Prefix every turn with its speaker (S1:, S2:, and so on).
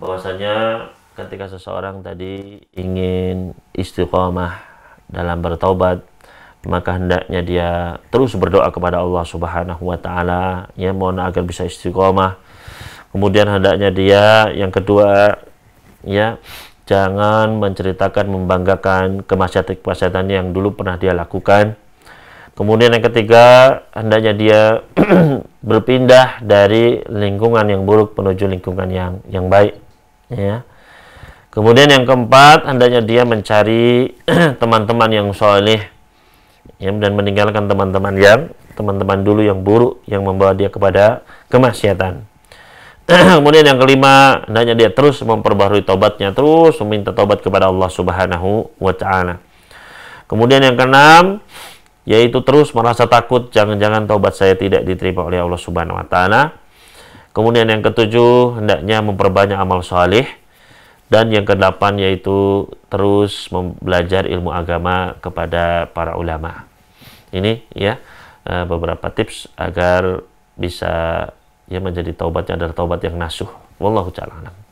S1: bahwasanya ketika seseorang tadi ingin istiqomah dalam bertaubat maka hendaknya dia terus berdoa kepada Allah Subhanahu wa taala ya mohon agar bisa istiqomah. Kemudian hendaknya dia yang kedua ya jangan menceritakan membanggakan kemaksiatan-kemaksiatan yang dulu pernah dia lakukan. Kemudian yang ketiga hendaknya dia berpindah dari lingkungan yang buruk menuju lingkungan yang yang baik ya. Kemudian yang keempat hendaknya dia mencari teman-teman yang soleh ya, dan meninggalkan teman-teman yang teman-teman dulu yang buruk yang membawa dia kepada kemaksiatan. Kemudian yang kelima, hendaknya dia terus memperbarui tobatnya, terus meminta tobat kepada Allah Subhanahu wa taala. Kemudian yang keenam, yaitu terus merasa takut jangan-jangan tobat saya tidak diterima oleh Allah Subhanahu wa taala. Kemudian yang ketujuh, hendaknya memperbanyak amal saleh. Dan yang kedelapan yaitu terus belajar ilmu agama kepada para ulama. Ini ya eh, beberapa tips agar bisa ya menjadi taubatnya adalah taubat yang nasuh. Wallahu taala